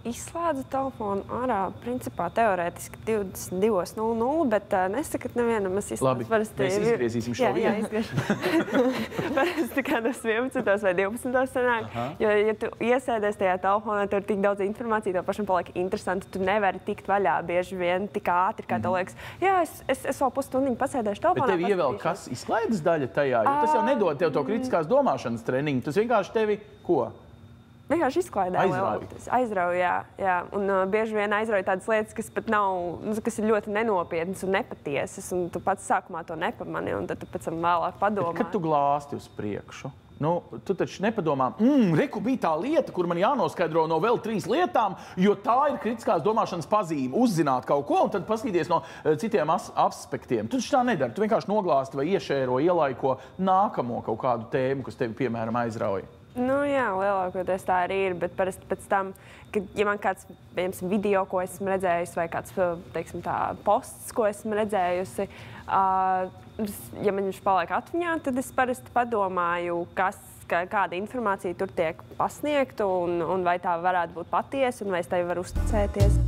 Izslēdzu telefonu ārā, principā teorētiski 22.00, bet uh, nesakat nevienam, es Labi, izslēdzu parasti. mēs izgriezīsim šo jā, jā, vietu. izgriež. parasti kādos 11. vai 12. sanāk. Aha. Jo, ja tu iesēdies tajā telefonā, tur ir tik daudz informācijas, tev pašam paliek interesanti. Tu nevari tikt vaļā bieži vien tik ātri, kā tev liekas. Jā, es, es, es vēl pusstundu pasēdēšu Mhm. Bet telefonā. tev ievēl kas izklaides daļa tajā, jo tas jau nedod tev to kritiskās domāšanas treniņu. Tas vienkārši tevi ko? Vienkārši izklaidē. Aizrauj. lielākoties. Aizrauj, jā. jā. Un uh, bieži vien aizrauj tādas lietas, kas pat nav, nu, kas ir ļoti nenopietnas un nepatiesas. Un tu pats sākumā to nepamani, un tad tu pēc tam vēlāk padomā. Kad tu glāsti uz priekšu? Nu, tu taču nepadomā, mmm, reku bija tā lieta, kur man jānoskaidro no vēl trīs lietām, jo tā ir kritiskās domāšanas pazīme. Uzzināt kaut ko, un tad paskatīties no eh, citiem as aspektiem. Tu taču tā nedari. Tu vienkārši noglāsti vai iešēro, ielaiko nākamo kaut kādu tēmu, kas tevi, piemēram, aizrauja. Nu, jā, lielākoties tā arī ir. Bet parasti pēc tam, kad ja man kāds piemēram, video, ko esmu redzējis, vai kāds teiksim, tā, posts, ko esmu redzējusi, uh, ja man viņš paliek atmiņā, tad es parasti padomāju, kas. ka- Kāda informācija tur tiek pasniegta, un, un vai tā varētu būt patiesa, un vai es tai varu uzticēties.